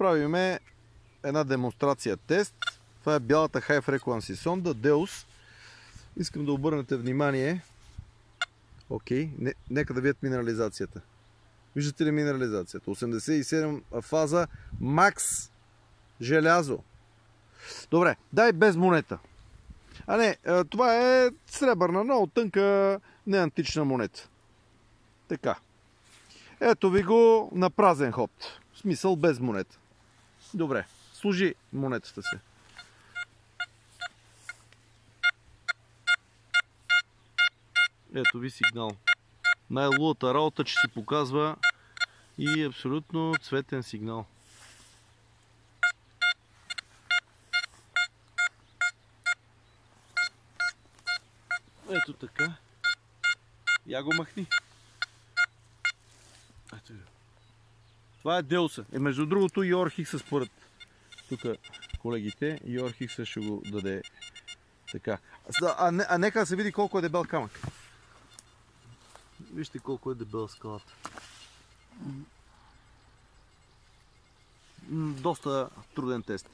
правим една демонстрация тест. Това е бялата High Frequency сонда Deus. Искам да обърнете внимание. Окей, не, нека да видят минерализацията. Виждате ли минерализацията? 87 фаза, макс желязо. Добре, дай без монета. А не, това е сребърна, много тънка, неантична монета. Така. Ето ви го на празен ход. В смисъл без монета. Добре, служи монетата си. Ето ви сигнал. Най-лудата работа, че си показва и абсолютно цветен сигнал. Ето така. Я го махни. Това е Деуса. Е, между другото и Орхикса според тук колегите. И Орхикса ще го даде така. А, не, а нека се види колко е дебел камък. Вижте колко е дебела скалата. Доста труден тест.